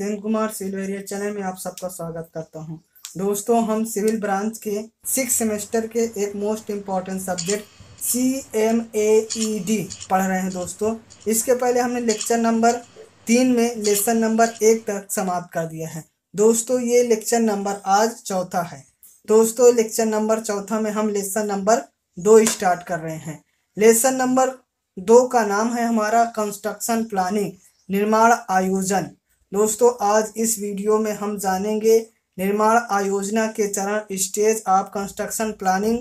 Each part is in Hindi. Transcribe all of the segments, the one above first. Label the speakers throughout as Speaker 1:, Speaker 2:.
Speaker 1: सत्येंद्र कुमार सिल्वेरिया चैनल में आप सबका स्वागत करता हूँ। दोस्तों, हम सिविल ब्रांच के सिक्स सेमेस्टर के एक most important subject C M A E D पढ़ रहे हैं दोस्तों। इसके पहले हमने लेक्चर नंबर तीन में लेसन नंबर एक तक समाप्त कर दिया है। दोस्तों, ये लेक्चर नंबर आज चौथा है। दोस्तों, लेक्चर नंबर चौथा में हम लेसन नंबर दो स्टार्ट कर रहे हैं। लेसन नंबर दो का नाम है हमारा कंस्ट्रक्शन प्लानिंग, निर्माण, आयोजन। दोस्तों, आज इस वीडियो में हम जानेंगे निर्माण आयोजना के चरण स्टेज ऑफ़ कंस्ट्रक्शन प्लानिंग।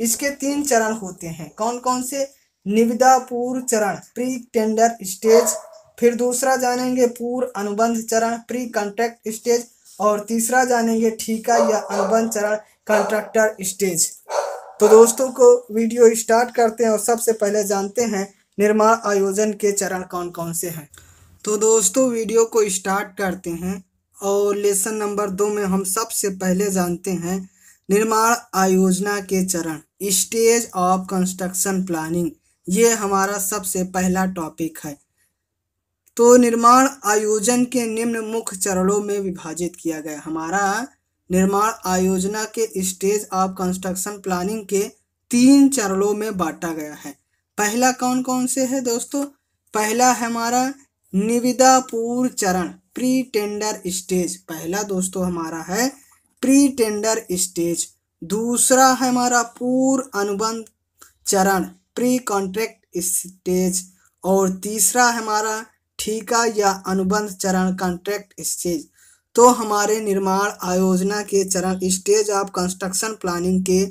Speaker 1: इसके तीन चरण होते हैं। कौन कौन से? निविदा पूर्व चरण प्री टेंडर स्टेज फिर दूसरा जानेंगे पूर्व अनुबंध चरण प्री कॉन्ट्रैक्ट स्टेज और तीसरा जानेंगे ठीका या अनुबंध चरण कॉन्ट्रैक्टर स्टेज तो दोस्तों को वीडियो स्टार्ट करते हैं और सबसे पहले जानते हैं निर्माण आयोजन के चरण कौन कौन से हैं। तो दोस्तों, वीडियो को स्टार्ट करते हैं और लेसन नंबर दो में हम सबसे पहले जानते हैं निर्माण आयोजना के चरण, स्टेज ऑफ़ कंस्ट्रक्शन प्लानिंग। ये हमारा सबसे पहला टॉपिक है। तो निर्माण आयोजन के निम्न मुख्य चरणों में विभाजित किया गया। हमारा निर्माण आयोजना के स्टेज ऑफ़ कंस्ट्रक्शन प्लानिंग के तीन चरणों में बांटा गया है। पहला कौन कौन से है दोस्तों? पहला हमारा निविदा पूर्व चरण प्री टेंडर स्टेज पहला दोस्तों हमारा है प्री टेंडर स्टेज दूसरा है हमारा पूर्व अनुबंध चरण प्री कॉन्ट्रैक्ट स्टेज और तीसरा है हमारा ठीका या अनुबंध चरण कॉन्ट्रैक्ट स्टेज तो हमारे निर्माण आयोजना के चरण स्टेज ऑफ़ कंस्ट्रक्शन प्लानिंग के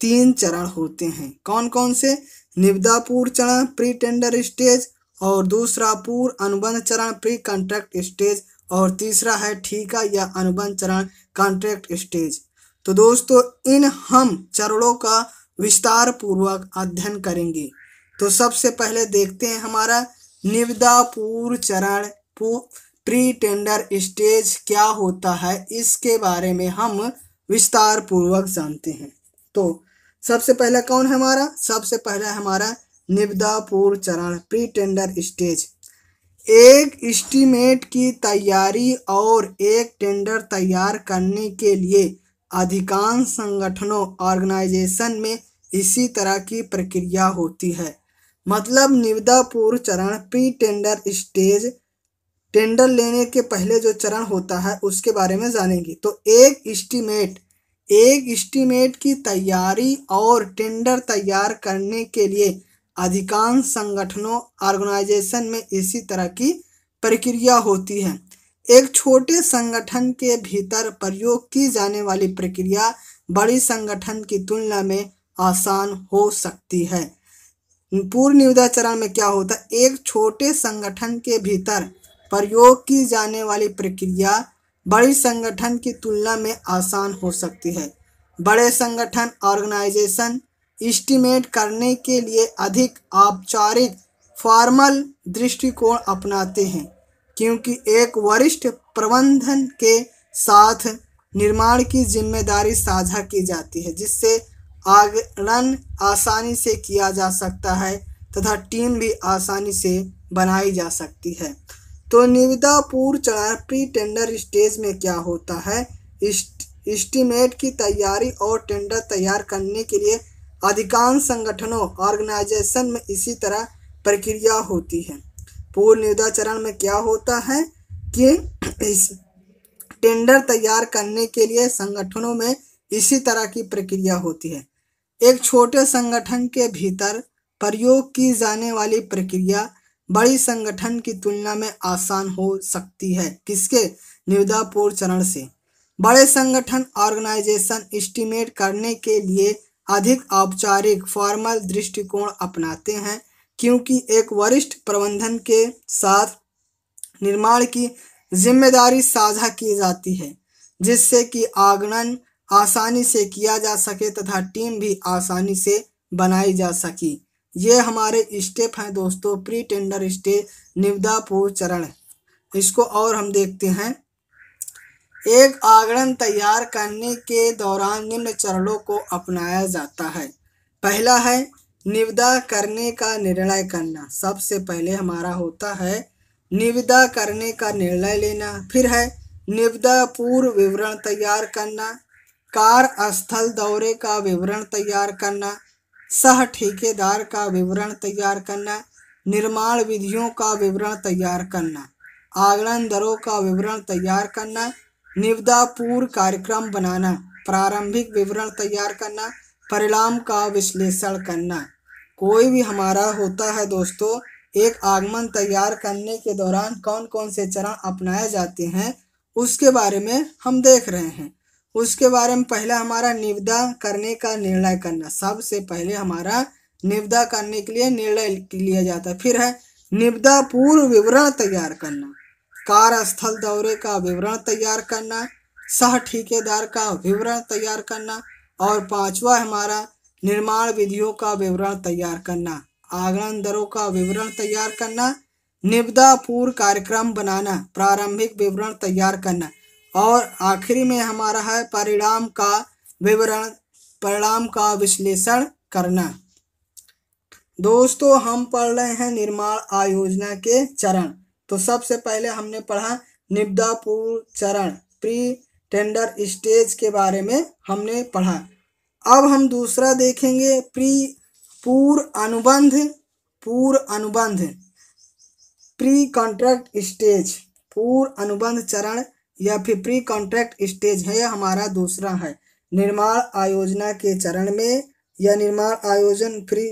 Speaker 1: तीन चरण होते हैं। कौन कौन से? निविदा पूर्व चरण प्री टेंडर स्टेज और दूसरा, पूर्व अनुबंध चरण प्री कॉन्ट्रैक्ट स्टेज और तीसरा है ठीका या अनुबंध चरण कॉन्ट्रैक्ट स्टेज तो दोस्तों, इन हम चरणों का विस्तार पूर्वक अध्ययन करेंगे। तो सबसे पहले देखते हैं हमारा निविदा पूर्व चरण प्री टेंडर स्टेज क्या होता है, इसके बारे में हम विस्तार पूर्वक जानते हैं। तो सबसे पहला कौन है हमारा? सबसे पहला हमारा निविदा पूर्व चरण प्री टेंडर स्टेज एक इस्टीमेट की तैयारी और एक टेंडर तैयार करने के लिए अधिकांश संगठनों ऑर्गेनाइजेशन में इसी तरह की प्रक्रिया होती है। मतलब निविदा पूर्व चरण प्री टेंडर स्टेज टेंडर लेने के पहले जो चरण होता है उसके बारे में जानेंगे। तो एक इस्टीमेट एक इस्टीमेट की तैयारी और टेंडर तैयार करने के लिए अधिकांश संगठनों, ऑर्गेनाइजेशन में इसी तरह की प्रक्रिया होती है। एक छोटे संगठन के भीतर प्रयोग की जाने वाली प्रक्रिया बड़ी संगठन की तुलना में आसान हो सकती है। पूर्व निविदा चरण में क्या होता है? एक छोटे संगठन के भीतर प्रयोग की जाने वाली प्रक्रिया बड़ी संगठन की तुलना में आसान हो सकती है। बड़े संगठन, ऑर्गेनाइजेशन इस्टीमेट करने के लिए अधिक औपचारिक फॉर्मल दृष्टिकोण अपनाते हैं, क्योंकि एक वरिष्ठ प्रबंधन के साथ निर्माण की ज़िम्मेदारी साझा की जाती है, जिससे आगरण आसानी से किया जा सकता है तथा टीम भी आसानी से बनाई जा सकती है। तो निविदा पूर्व चरण प्री टेंडर स्टेज में क्या होता है? इस्टीमेट की तैयारी और टेंडर तैयार करने के लिए अधिकांश संगठनों ऑर्गेनाइजेशन में इसी तरह प्रक्रिया होती है। पूर्व निविदा चरण में क्या होता है कि इस टेंडर तैयार करने के लिए संगठनों में इसी तरह की प्रक्रिया होती है। एक छोटे संगठन के भीतर प्रयोग की जाने वाली प्रक्रिया बड़ी संगठन की तुलना में आसान हो सकती है। किसके? निविदा पूर्व चरण से। बड़े संगठन ऑर्गेनाइजेशन एस्टिमेट करने के लिए अधिक औपचारिक फॉर्मल दृष्टिकोण अपनाते हैं, क्योंकि एक वरिष्ठ प्रबंधन के साथ निर्माण की ज़िम्मेदारी साझा की जाती है, जिससे कि आगमन आसानी से किया जा सके तथा टीम भी आसानी से बनाई जा सकी। ये हमारे स्टेप हैं दोस्तों प्री टेंडर स्टेज निविदा पूर्व चरण। इसको और हम देखते हैं। एक आगरण तैयार करने के दौरान निम्न चरणों को अपनाया जाता है। पहला है, निविदा करने का निर्णय करना। सबसे पहले हमारा होता है, निविदा करने का निर्णय लेना। फिर है, निविदा पूर्व विवरण तैयार करना। कार स्थल दौरे का विवरण तैयार करना। सह ठेकेदार का विवरण तैयार करना। निर्माण विधियों का विवरण तैयार करना। आगलन दरों का विवरण तैयार करना। निविदा पूर्व कार्यक्रम बनाना, प्रारंभिक विवरण तैयार करना, परिणाम का विश्लेषण करना। कोई भी हमारा होता है दोस्तों, एक आगमन तैयार करने के दौरान कौन कौन से चरण अपनाए जाते हैं, उसके बारे में हम देख रहे हैं। उसके बारे में पहला हमारा निविदा करने का निर्णय करना। सबसे पहले हमारा निविदा करने के लिए निर्णय लिया जाता है। फिर है निविदा पूर्व विवरण तैयार करना। कार्यस्थल दौरे का विवरण तैयार करना, सह ठेकेदार का विवरण तैयार करना और पांचवा हमारा निर्माण विधियों का विवरण तैयार करना। आगमन दरों का विवरण तैयार करना निविदा पूर्व कार्यक्रम बनाना, प्रारंभिक विवरण तैयार करना और आखिरी में हमारा है परिणाम का विवरण, परिणाम का विश्लेषण करना। दोस्तों, हम पढ़ रहे हैं निर्माण आयोजना के चरण। तो सबसे पहले हमने पढ़ा पूर्व चरण प्री टेंडर स्टेज के बारे में हमने पढ़ा। अब हम दूसरा देखेंगे प्री पूर्व अनुबंध पूर्व अनुबंध प्री कॉन्ट्रैक्ट स्टेज पूर्व अनुबंध चरण या फिर प्री कॉन्ट्रैक्ट स्टेज है, यह हमारा दूसरा है। निर्माण आयोजना के चरण में या निर्माण आयोजन फ्री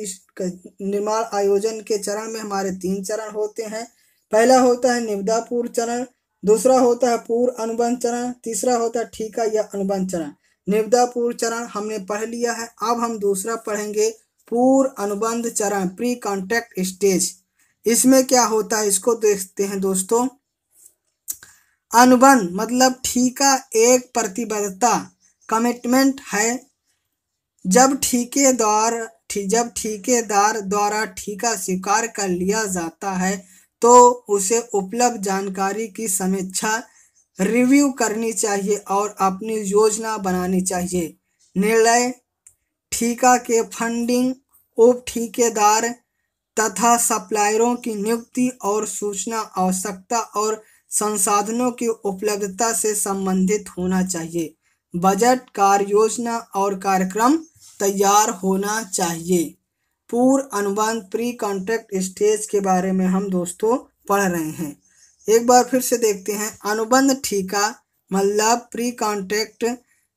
Speaker 1: निर्माण आयोजन के चरण में हमारे तीन चरण होते हैं। पहला होता है निविदा पूर्व चरण, दूसरा होता है पूर्व अनुबंध चरण, तीसरा होता है ठीका या अनुबंध चरण। निविदा पूर्व चरण हमने पढ़ लिया है, अब हम दूसरा पढ़ेंगे पूर्व अनुबंध चरण प्री कॉन्टेक्ट स्टेज इसमें क्या होता है, इसको देखते हैं दोस्तों। अनुबंध मतलब ठीका एक प्रतिबद्धता कमिटमेंट है। जब ठेकेदार जब ठेकेदार द्वारा ठीका स्वीकार कर लिया जाता है तो उसे उपलब्ध जानकारी की समीक्षा रिव्यू करनी चाहिए और अपनी योजना बनानी चाहिए। निर्णय, ठीका के फंडिंग, उप ठेकेदार तथा सप्लायरों की नियुक्ति और सूचना आवश्यकता और संसाधनों की उपलब्धता से संबंधित होना चाहिए। बजट, कार्य योजना और कार्यक्रम तैयार होना चाहिए। पूर्व अनुबंध प्री कॉन्ट्रैक्ट स्टेज के बारे में हम दोस्तों पढ़ रहे हैं। एक बार फिर से देखते हैं। अनुबंध ठीका मतलब प्री कॉन्ट्रैक्ट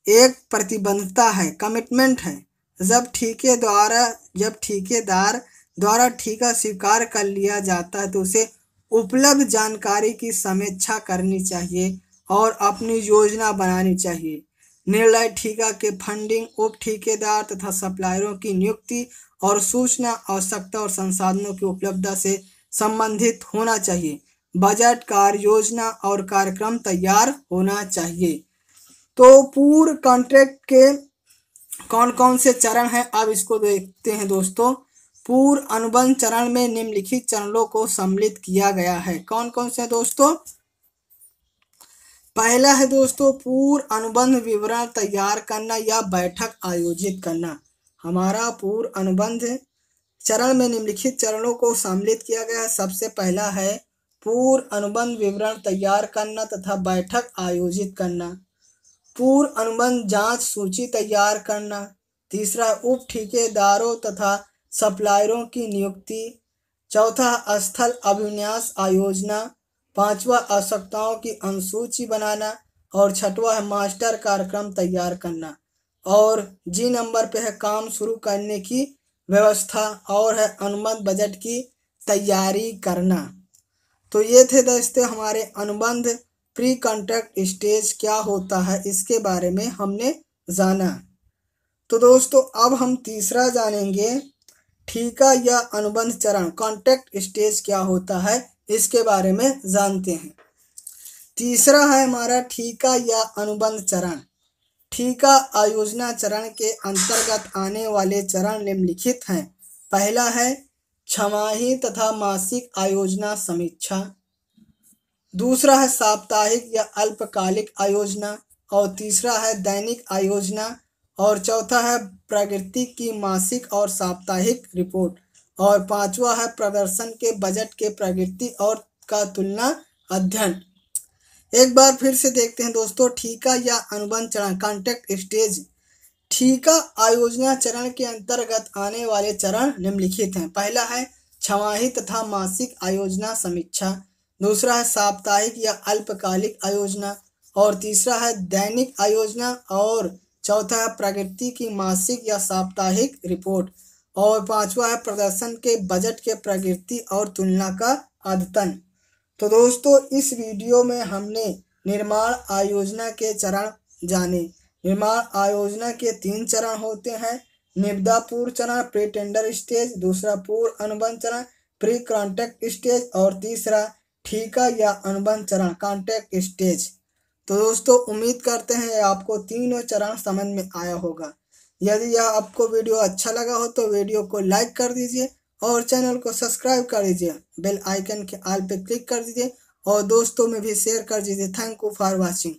Speaker 1: एक प्रतिबद्धता है कमिटमेंट है। जब ठीके द्वारा, जब ठेकेदार द्वारा ठीका स्वीकार कर लिया जाता है तो उसे उपलब्ध जानकारी की समीक्षा करनी चाहिए और अपनी योजना बनानी चाहिए। निर्णय ठीका के फंडिंग उप ठेकेदार तथा सप्लायरों की नियुक्ति और सूचना आवश्यकता और संसाधनों की उपलब्धता से संबंधित होना चाहिए। बजट, कार्य योजना और कार्यक्रम तैयार होना चाहिए। तो पूर्व कॉन्ट्रैक्ट के कौन कौन से चरण हैं, अब इसको देखते हैं दोस्तों। पूर्व अनुबंध चरण में निम्नलिखित चरणों को सम्मिलित किया गया है। कौन कौन से दोस्तों? पहला है दोस्तों पूर्व अनुबंध विवरण तैयार करना या बैठक आयोजित करना। हमारा पूर्व अनुबंध चरण में निम्नलिखित चरणों को सम्मिलित किया गया। सबसे पहला है पूर्व अनुबंध विवरण तैयार करना तथा बैठक आयोजित करना। पूर्व अनुबंध जाँच सूची तैयार करना। तीसरा, उप ठेकेदारों तथा सप्लायरों की नियुक्ति। चौथा, स्थल अभिन्यास आयोजना। पांचवा, आवश्यकताओं की अनुसूची बनाना। और छठवा है मास्टर कार्यक्रम तैयार करना। और जी नंबर पे है काम शुरू करने की व्यवस्था और है अनुबंध बजट की तैयारी करना। तो ये थे दोस्तों हमारे अनुबंध प्री कॉन्ट्रैक्ट स्टेज क्या होता है इसके बारे में हमने जाना। तो दोस्तों अब हम तीसरा जानेंगे ठीका या अनुबंध चरण कॉन्ट्रैक्ट स्टेज क्या होता है इसके बारे में जानते हैं। तीसरा है हमारा ठीका या अनुबंध चरण। ठीका आयोजना चरण के अंतर्गत आने वाले चरण निम्नलिखित हैं। पहला है, छमाही तथा मासिक आयोजना समीक्षा। दूसरा है, साप्ताहिक या अल्पकालिक आयोजना। और तीसरा है, दैनिक आयोजना। और चौथा है, प्रगति की मासिक और साप्ताहिक रिपोर्ट। और पांचवा है, प्रदर्शन के बजट के प्रगति और का तुलना अध्ययन। एक बार फिर से देखते हैं दोस्तों, ठीका या अनुबंध चरण कॉन्टेक्ट स्टेज ठीका आयोजना चरण के अंतर्गत आने वाले चरण निम्नलिखित हैं। पहला है छमाही तथा मासिक आयोजना समीक्षा। दूसरा है साप्ताहिक या अल्पकालिक आयोजना। और तीसरा है दैनिक आयोजना। और चौथा है प्रगति की मासिक या साप्ताहिक रिपोर्ट और पांचवा है प्रदर्शन के बजट के प्रगति और तुलना का अद्यतन। तो दोस्तों, इस वीडियो में हमने निर्माण आयोजना के चरण जाने। निर्माण आयोजना के तीन चरण होते हैं। निविदा पूर्व चरण प्री टेंडर स्टेज दूसरा पूर्व अनुबंध चरण प्री कॉन्टेक्ट स्टेज और तीसरा ठीका या अनुबंध चरण कॉन्टेक्ट स्टेज तो दोस्तों, उम्मीद करते हैं आपको तीनों चरण समझ में आया होगा। यदि यह आपको वीडियो अच्छा लगा हो तो वीडियो को लाइक कर दीजिए और चैनल को सब्सक्राइब कर दीजिए। बेल आइकन के आल पे क्लिक कर दीजिए और दोस्तों में भी शेयर कर दीजिए। Thank you for watching.